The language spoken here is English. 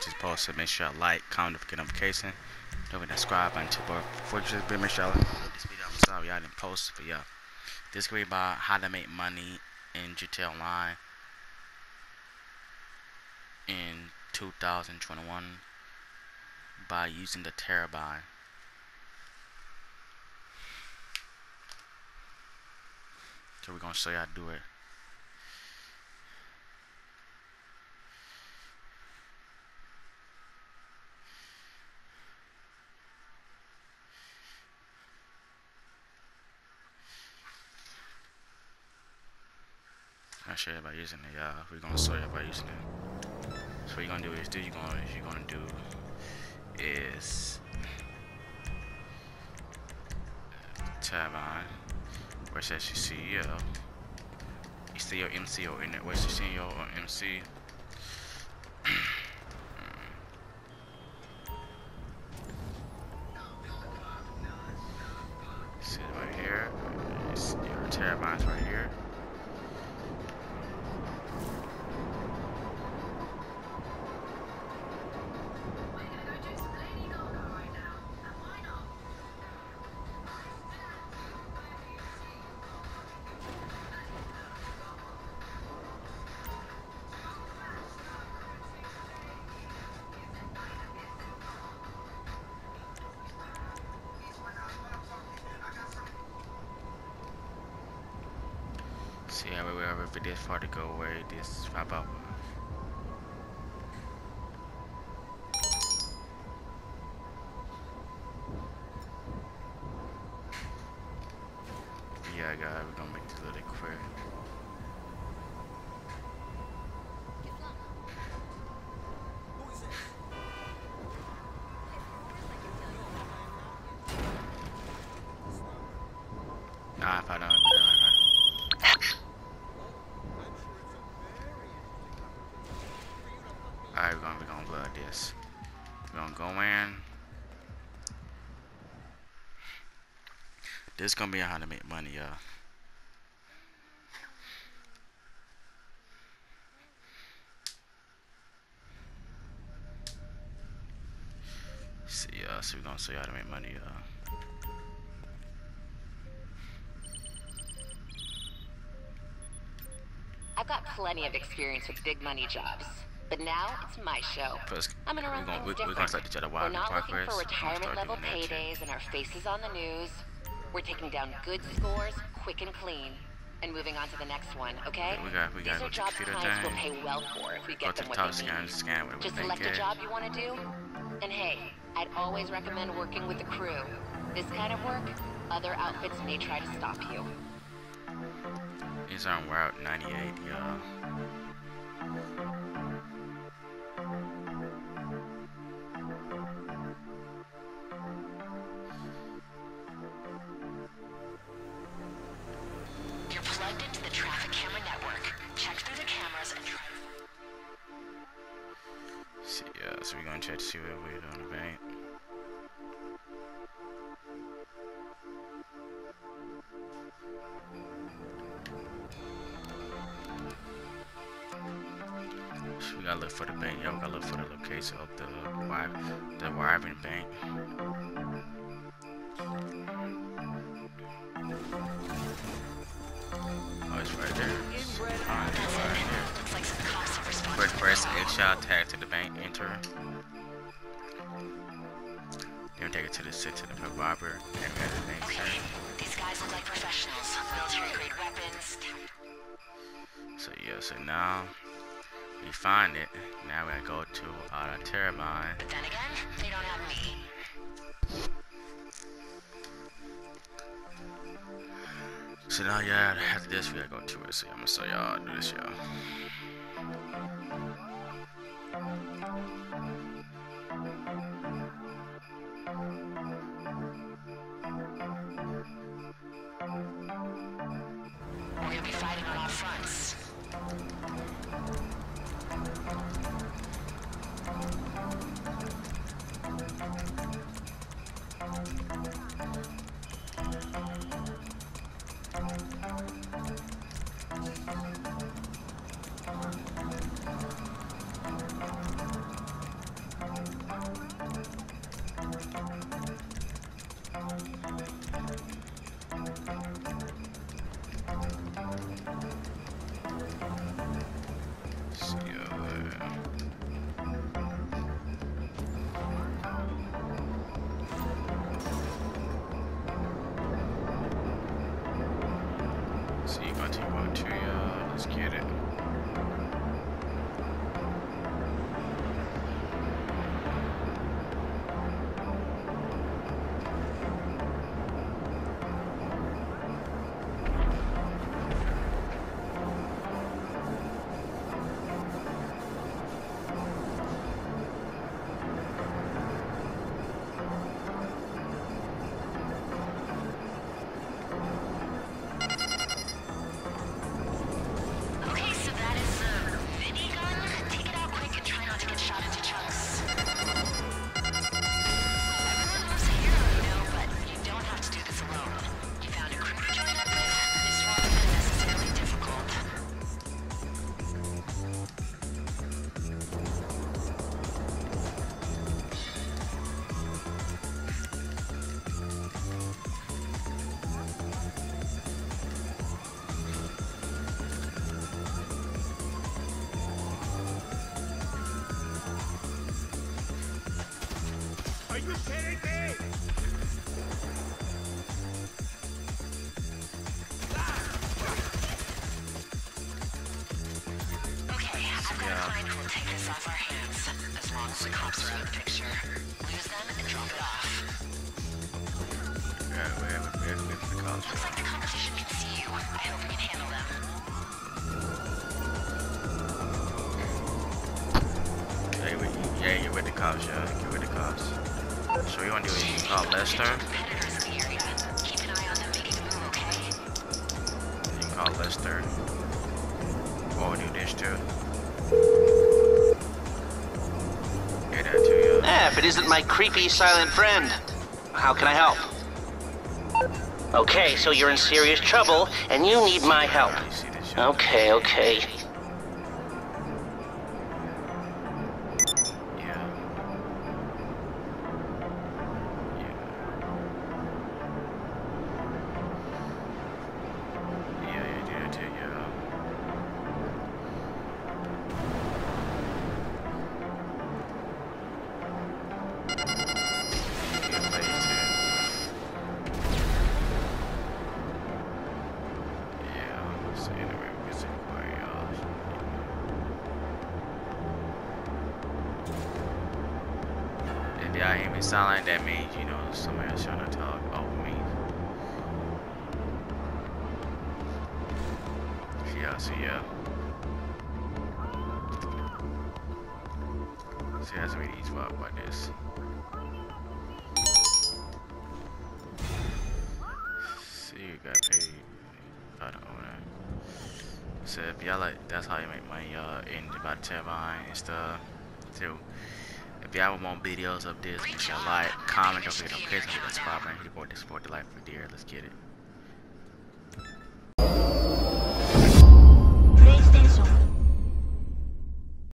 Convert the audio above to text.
to this post. So make sure you like, comment, get notification. Don't forget to subscribe button to before you just make sure like this video. I'm sorry I didn't post, but yeah. This is to be about how to make money in GTA Online in 2021 by using the Terrorbyte. So we're to show to do it. Show you about using it, y'all. We're gonna show you about using it. So what you're gonna do is do you're gonna you're gonna do is tab on where it says your CEO. You see your MC or in it. Where's your uh, CEO or MC? See how we were for this part to go away, this pop up. Yeah, guys, we're gonna make this a little quick. Nah, I don't, if This is gonna be how to make money, y'all. See y'all, so we're gonna show you how to make money, y'all. I've got plenty of experience with big money jobs. But now it's my show. Plus, I'm gonna we're run gonna, things we, we're different. gonna start the Jedi We're not looking for retirement level paydays and our faces on the news. We're taking down good scores, quick and clean, and moving on to the next one, okay? We got- we These gotta are jobs clients will pay well for if we Go get to them the what they scan, need. scan what Just select a job you want to do, and hey, I'd always recommend working with the crew. This kind of work, other outfits may try to stop you. He's on Route 98, y'all. Traffic camera network. Check through the cameras and try to... See, yeah, so we're gonna check to see what we're doing the bank. So we gotta look for the bank. Yeah, we gotta look for the location of the the Wyvern bank. First press X shot tag to the bank, enter. Then take it to the sit to the robber and the bank Okay, tag. these guys look like professionals. Military grade weapons. So yeah, so now we find it. Now we gotta go to uh, Terrorbyte. But then again, they don't have me. So now yeah, after this we gotta go to it. So I'm gonna show y'all do this y'all. Thank you. Uh, you kidding me? Okay, I've got a client who will take this off our hands. As long as the cops are out of the picture. Lose them and drop it off. Yeah, we have a bit with the cops. Looks like the competition can see you. I hope you can handle them. Yeah, yeah, you're with the cops, yeah. So you want to do it? You call Lester. Competitors in the area. Keep an eye on them making a okay? You can call Lester. Or do this too. Yeah, that too, yeah. Eh, if it isn't my creepy silent friend. How can I help? Okay, so you're in serious trouble and you need my help. You see this shit? Okay, okay. So anyway, If y'all hear me silent, that means, you know, somebody else trying to talk over me. Yeah, so yeah. See, that's really easy about this. See, you got paid. So if y'all like, that's how you make money, y'all, in about tell behind and stuff, too. If y'all want more videos of this, make sure like, comment, don't forget to click on the subscribe button, support the support the life for dear. Let's get it.